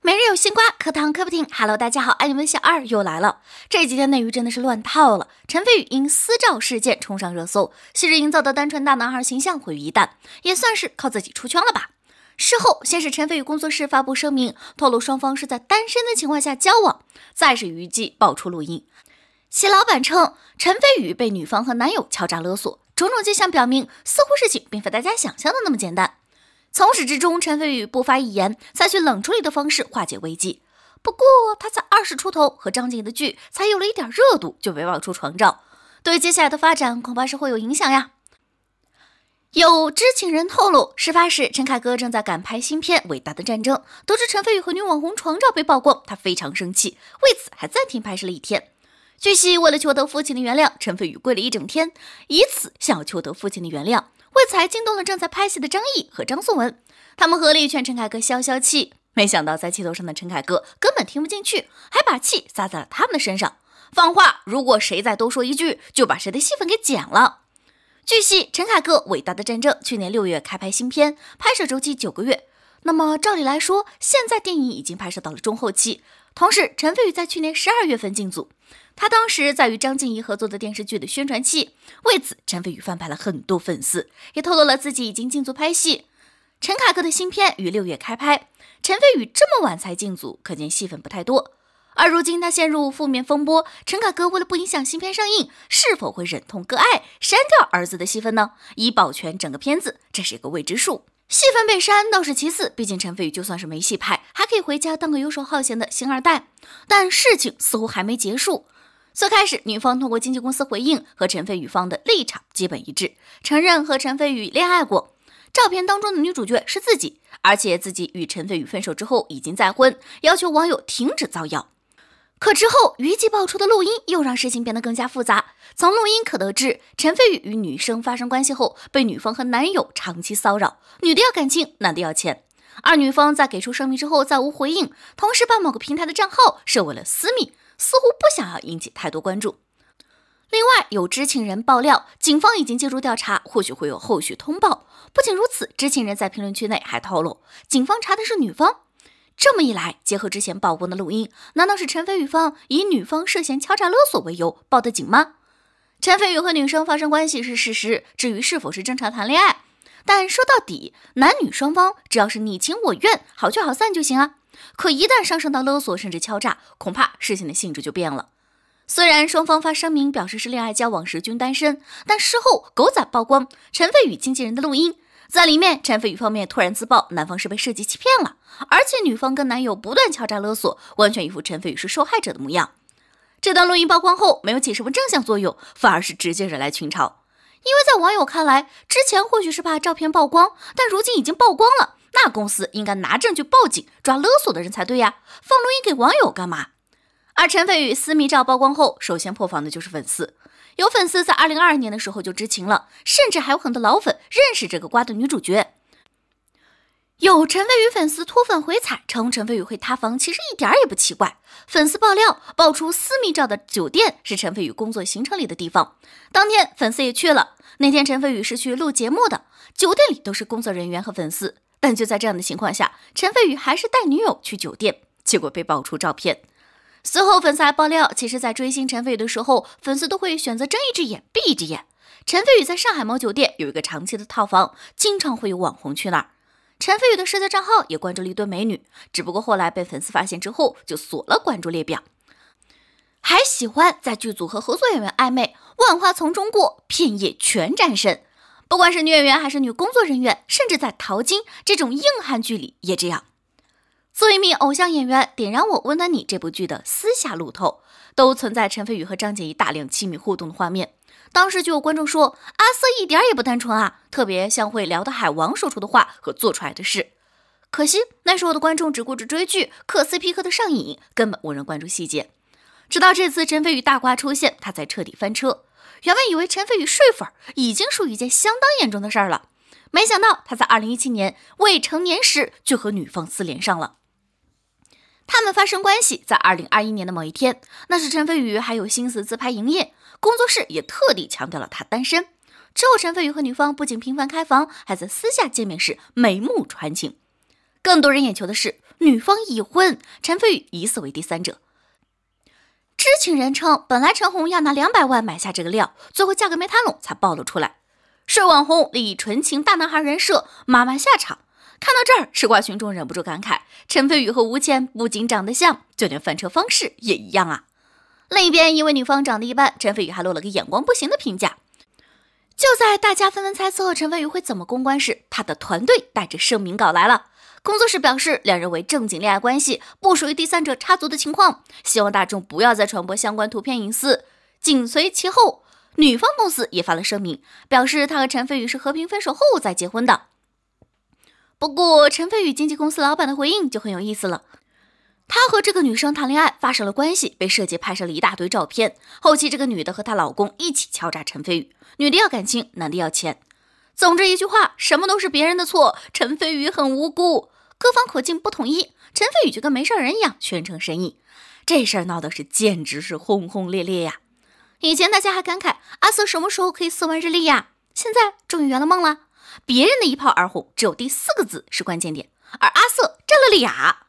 每日有新瓜，课堂课不停。Hello，大家好，爱你们小二又来了。这几天内娱真的是乱套了。陈飞宇因私照事件冲上热搜，昔日营造的单纯大男孩形象毁于一旦，也算是靠自己出圈了吧。事后，先是陈飞宇工作室发布声明，透露双方是在单身的情况下交往，再是娱记爆出录音，其老板称陈飞宇被女方和男友敲诈勒索，种种迹象表明，似乎事情并非大家想象的那么简单。从始至终，陈飞宇不发一言，采取冷处理的方式化解危机。不过，他才二十出头，和张晋的剧才有了一点热度，就被爆出床照，对接下来的发展恐怕是会有影响呀。有知情人透露，事发时陈凯歌正在赶拍新片《伟大的战争》，得知陈飞宇和女网红床照被曝光，他非常生气，为此还暂停拍摄了一天。据悉，为了求得父亲的原谅，陈飞宇跪了一整天，以此想要求得父亲的原谅。为此还惊动了正在拍戏的张译和张颂文，他们合力劝陈凯歌消消气。没想到在气头上的陈凯歌根本听不进去，还把气撒在了他们的身上，放话如果谁再多说一句，就把谁的戏份给剪了。据悉，陈凯歌《伟大的战争》去年六月开拍新片，拍摄周期九个月。那么照理来说，现在电影已经拍摄到了中后期。同时，陈飞宇在去年十二月份进组，他当时在与张婧仪合作的电视剧的宣传期，为此陈飞宇翻拍了很多粉丝，也透露了自己已经进组拍戏。陈凯歌的新片于六月开拍，陈飞宇这么晚才进组，可见戏份不太多。而如今他陷入负面风波，陈凯歌为了不影响新片上映，是否会忍痛割爱删掉儿子的戏份呢？以保全整个片子，这是一个未知数。戏份被删倒是其次，毕竟陈飞宇就算是没戏拍，还可以回家当个游手好闲的星二代。但事情似乎还没结束。最开始，女方通过经纪公司回应，和陈飞宇方的立场基本一致，承认和陈飞宇恋爱过。照片当中的女主角是自己，而且自己与陈飞宇分手之后已经再婚，要求网友停止造谣。可之后，娱记爆出的录音又让事情变得更加复杂。从录音可得知，陈飞宇与女生发生关系后，被女方和男友长期骚扰，女的要感情，男的要钱。而女方在给出声明之后再无回应，同时把某个平台的账号设为了私密，似乎不想要引起太多关注。另外，有知情人爆料，警方已经介入调查，或许会有后续通报。不仅如此，知情人在评论区内还透露，警方查的是女方。这么一来，结合之前曝光的录音，难道是陈飞宇方以女方涉嫌敲诈勒索为由报的警吗？陈飞宇和女生发生关系是事实，至于是否是正常谈恋爱，但说到底，男女双方只要是你情我愿，好聚好散就行啊。可一旦上升到勒索甚至敲诈，恐怕事情的性质就变了。虽然双方发声明表示是恋爱交往时均单身，但事后狗仔曝光陈飞宇经纪人的录音。在里面，陈飞宇方面突然自曝男方是被设计欺骗了，而且女方跟男友不断敲诈勒索，完全一副陈飞宇是受害者的模样。这段录音曝光后，没有起什么正向作用，反而是直接惹来群嘲。因为在网友看来，之前或许是怕照片曝光，但如今已经曝光了，那公司应该拿证据报警抓勒索的人才对呀，放录音给网友干嘛？而陈飞宇私密照曝光后，首先破防的就是粉丝。有粉丝在二零二二年的时候就知情了，甚至还有很多老粉认识这个瓜的女主角。有陈飞宇粉丝脱粉回踩，称陈飞宇会塌房，其实一点也不奇怪。粉丝爆料爆出私密照的酒店是陈飞宇工作行程里的地方，当天粉丝也去了。那天陈飞宇是去录节目的，酒店里都是工作人员和粉丝。但就在这样的情况下，陈飞宇还是带女友去酒店，结果被爆出照片。随后，粉丝还爆料，其实，在追星陈飞宇的时候，粉丝都会选择睁一只眼闭一只眼。陈飞宇在上海某酒店有一个长期的套房，经常会有网红去那儿。陈飞宇的社交账号也关注了一堆美女，只不过后来被粉丝发现之后，就锁了关注列表。还喜欢在剧组和合作演员暧昧，万花丛中过，片叶全沾身。不管是女演员还是女工作人员，甚至在《淘金》这种硬汉剧里也这样。作为一名偶像演员，《点燃我，温暖你》这部剧的私下路透都存在陈飞宇和张婧仪大量亲密互动的画面。当时就有观众说：“阿瑟一点也不单纯啊，特别像会聊的海王说出的话和做出来的事。”可惜那时候的观众只顾着追剧，磕 CP 磕的上瘾，根本无人关注细节。直到这次陈飞宇大瓜出现，他才彻底翻车。原本以为陈飞宇睡粉已经属于一件相当严重的事儿了，没想到他在2017年未成年时就和女方私联上了。他们发生关系在二零二一年的某一天，那时陈飞宇还有心思自拍营业，工作室也特地强调了他单身。之后，陈飞宇和女方不仅频繁开房，还在私下见面时眉目传情。更多人眼球的是，女方已婚，陈飞宇疑似为第三者。知情人称，本来陈红要拿两百万买下这个料，最后价格没谈拢才暴露出来。是网红李纯情大男孩人设，妈妈下场。看到这儿，吃瓜群众忍不住感慨：陈飞宇和吴倩不仅长得像，就连翻车方式也一样啊！另一边，因为女方长得一般，陈飞宇还落了个眼光不行的评价。就在大家纷纷猜测陈飞宇会怎么公关时，他的团队带着声明稿来了。工作室表示，两人为正经恋爱关系，不属于第三者插足的情况，希望大众不要再传播相关图片隐私。紧随其后，女方公司也发了声明，表示他和陈飞宇是和平分手后再结婚的。不过，陈飞宇经纪公司老板的回应就很有意思了。他和这个女生谈恋爱，发生了关系，被设计拍摄了一大堆照片。后期这个女的和她老公一起敲诈陈飞宇，女的要感情，男的要钱。总之一句话，什么都是别人的错，陈飞宇很无辜。各方口径不统一，陈飞宇就跟没事人一样，全程神隐。这事儿闹的是简直是轰轰烈烈呀！以前大家还感慨阿瑟什么时候可以四万日历呀，现在终于圆了梦了。别人的一炮而红，只有第四个字是关键点，而阿瑟占了俩。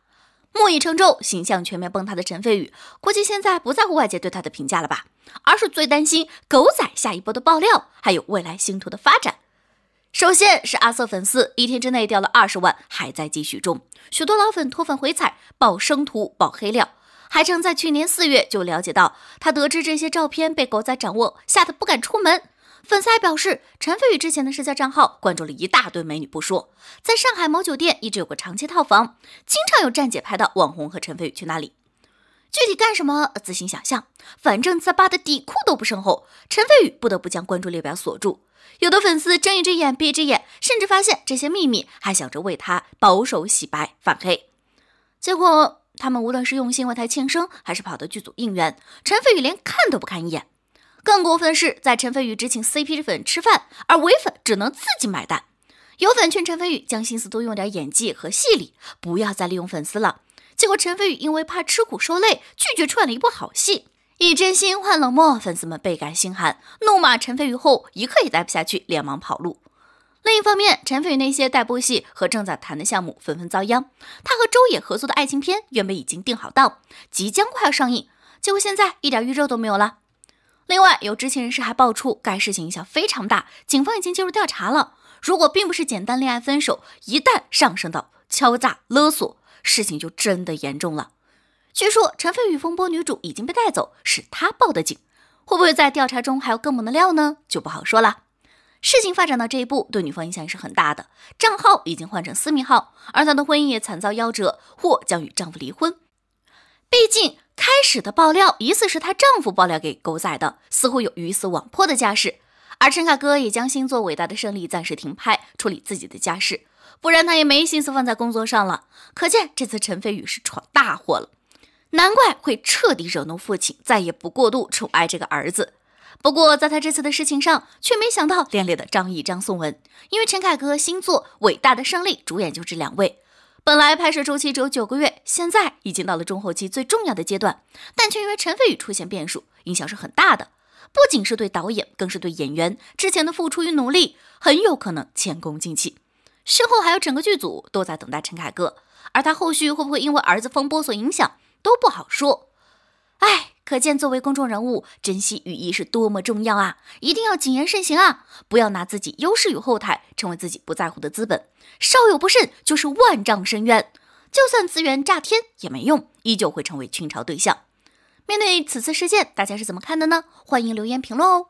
木已成舟，形象全面崩塌的陈飞宇，估计现在不在乎外界对他的评价了吧，而是最担心狗仔下一波的爆料，还有未来星途的发展。首先是阿瑟粉丝，一天之内掉了二十万，还在继续中。许多老粉脱粉回踩，爆生图，爆黑料。海城在去年四月就了解到，他得知这些照片被狗仔掌握，吓得不敢出门。粉丝还表示，陈飞宇之前的社交账号关注了一大堆美女不说，在上海某酒店一直有个长期套房，经常有站姐拍到网红和陈飞宇去那里。具体干什么，自行想象。反正在扒的底裤都不剩后，陈飞宇不得不将关注列表锁住。有的粉丝睁一只眼闭一只眼，甚至发现这些秘密，还想着为他保守洗白反黑。结果他们无论是用心为他庆生，还是跑到剧组应援，陈飞宇连看都不看一眼。更过分的是，在陈飞宇只请 CP 粉吃饭，而唯粉只能自己买单。有粉劝陈飞宇将心思多用点演技和戏里，不要再利用粉丝了。结果陈飞宇因为怕吃苦受累，拒绝出演了一部好戏，以真心换冷漠，粉丝们倍感心寒，怒骂陈飞宇后一刻也待不下去，连忙跑路。另一方面，陈飞宇那些待播戏和正在谈的项目纷纷遭殃。他和周也合作的爱情片原本已经定好档，即将快要上映，结果现在一点预热都没有了。另外，有知情人士还爆出该事情影响非常大，警方已经介入调查了。如果并不是简单恋爱分手，一旦上升到敲诈勒索，事情就真的严重了。据说陈飞宇风波女主已经被带走，是他报的警，会不会在调查中还有更猛的料呢？就不好说了。事情发展到这一步，对女方影响也是很大的，账号已经换成私密号，而她的婚姻也惨遭夭折，或将与丈夫离婚。毕竟。开始的爆料疑似是她丈夫爆料给狗仔的，似乎有鱼死网破的架势。而陈凯歌也将新作《伟大的胜利》暂时停拍，处理自己的家事，不然他也没心思放在工作上了。可见这次陈飞宇是闯大祸了，难怪会彻底惹怒父亲，再也不过度宠爱这个儿子。不过在他这次的事情上，却没想到连累的张译、张颂文，因为陈凯歌新作《伟大的胜利》主演就这两位。本来拍摄周期只有九个月，现在已经到了中后期最重要的阶段，但却因为陈飞宇出现变数，影响是很大的。不仅是对导演，更是对演员之前的付出与努力，很有可能前功尽弃。事后还有整个剧组都在等待陈凯歌，而他后续会不会因为儿子风波所影响，都不好说。哎。可见，作为公众人物，珍惜羽翼是多么重要啊！一定要谨言慎行啊！不要拿自己优势与后台成为自己不在乎的资本，稍有不慎就是万丈深渊。就算资源炸天也没用，依旧会成为群嘲对象。面对此次事件，大家是怎么看的呢？欢迎留言评论哦。